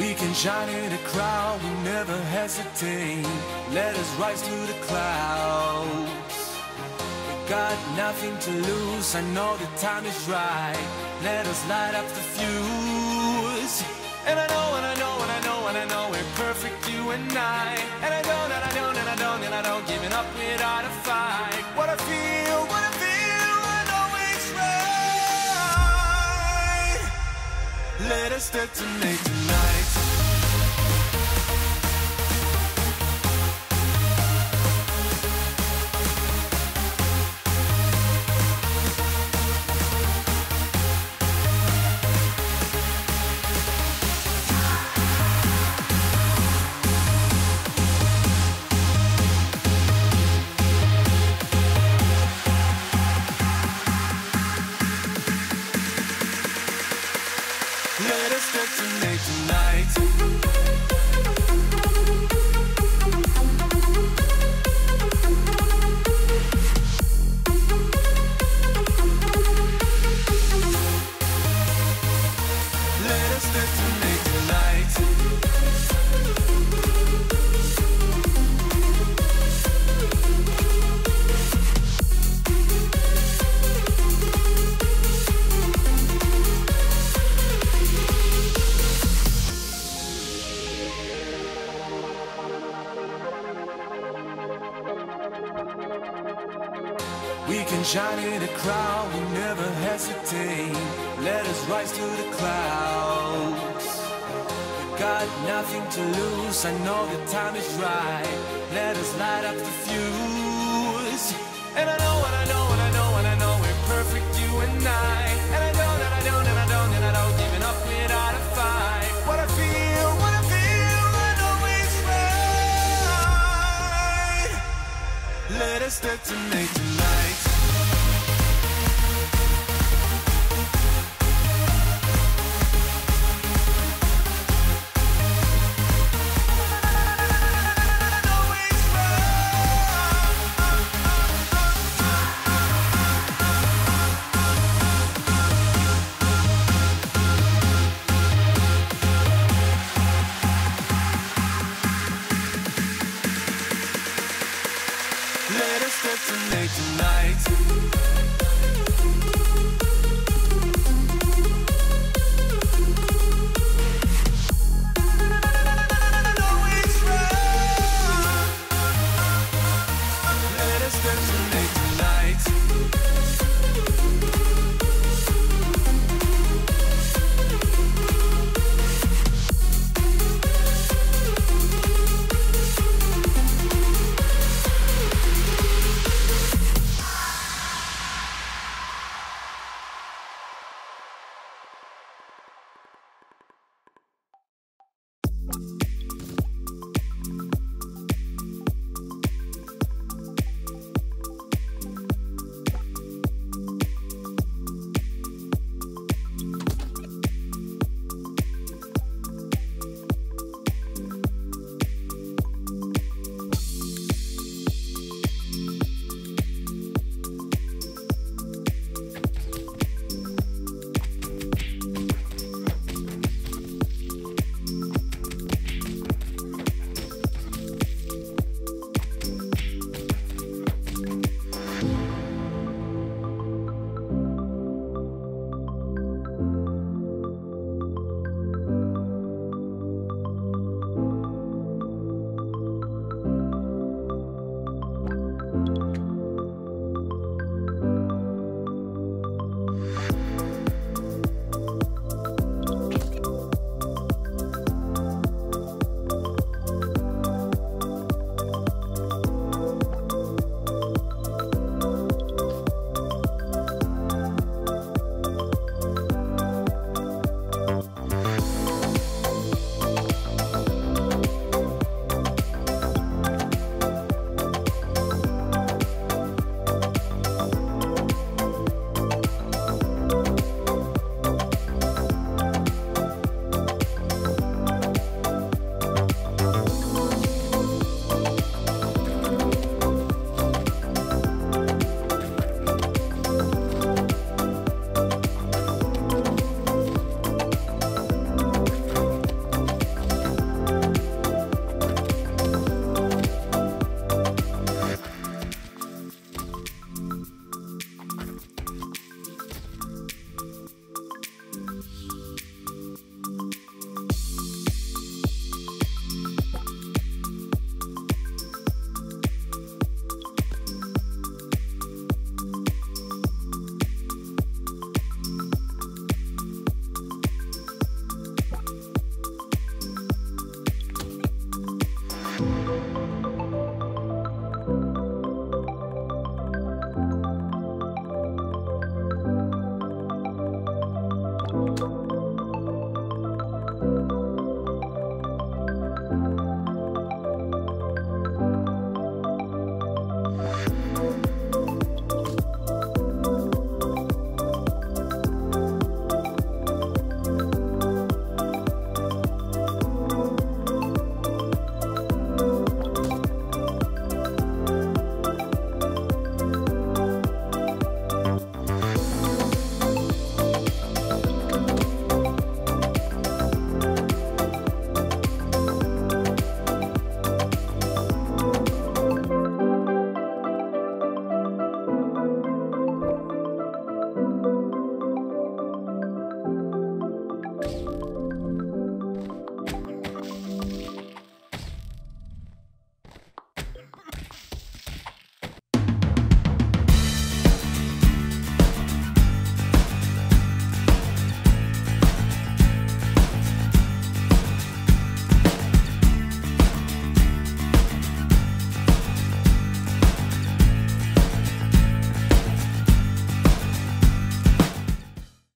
We can shine in a crowd, we never hesitate. Let us rise to the clouds. We got nothing to lose, I know the time is right. Let us light up the fuse. And I know, and I know, and I know, and I know we're perfect, you and I. And I don't, and I don't, and I don't, and I don't giving up without a fight. What I feel, what I feel, I know it's right. Let us detonate tonight. Let us detonate tonight. We can shine in a crowd, we never hesitate. Let us rise to the clouds. We got nothing to lose, I know the time is right. Let us light up the fuse. And I know, and I know, and I know, and I know we're perfect, you and I. And I don't, and I don't, and I don't, and I don't giving up without a fight. What I feel, what I feel, I know it's right. Let us detonate tonight.